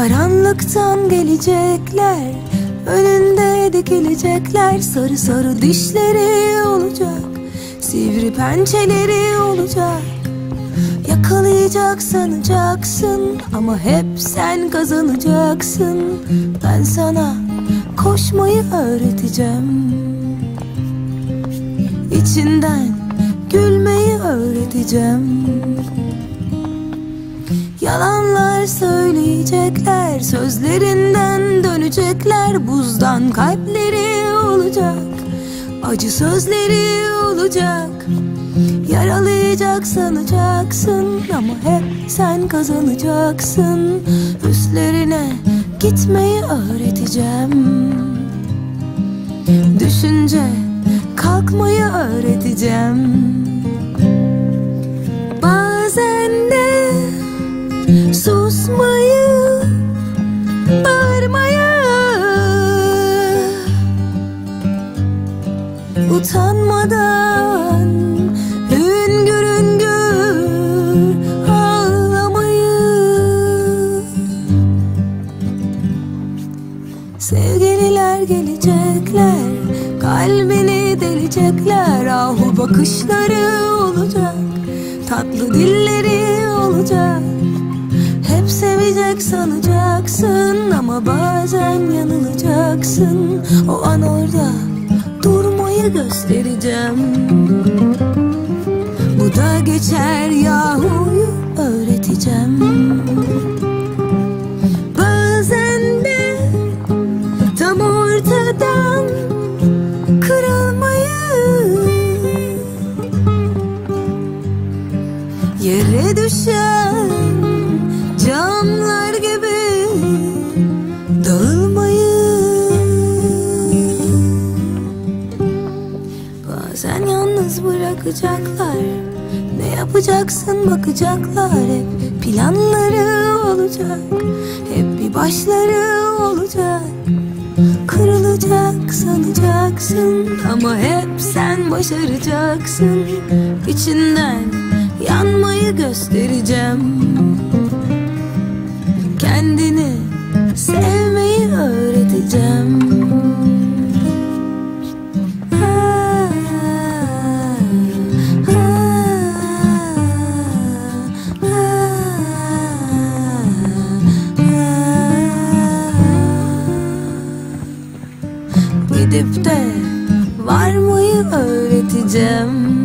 Karanlıktan gelecekler Önünde dikilecekler. Sarı sarı dişleri olacak Sivri pençeleri olacak. Yakalayacak sanacaksın Ama hep sen kazanacaksın. Ben sana koşmayı öğreteceğim. İçinden gülmeyi öğreteceğim söyleyecekler Sözlerinden dönecekler. Buzdan kalpleri olacak Acı sözleri olacak. Yaralayacak sanacaksın Ama hep sen kazanacaksın. Üstlerine gitmeyi öğreteceğim. Düşünce kalkmayı öğreteceğim Utanmadan hüngür hüngür ağlamayı. Sevgililer gelecekler Kalbini delecekler Ahu bakışları olacak Tatlı dilleri olacak. Hep sevecek sanacaksın Ama bazen yanılacaksın O an orada durmayı göstereceğim. Bu da geçer yahuyu öğreteceğim. Bazen de tam ortadan kırılmayı Yere düşen Bazen yalnız bırakacaklar. Ne yapacaksın bakacaklar. Hep planları olacak. Hep bir başları olacak. Kırılacak sanacaksın. Ama hep sen başaracaksın. İçinden yanmayı göstereceğim. Kendini sevmeyi Gidip de varmayı öğreteceğim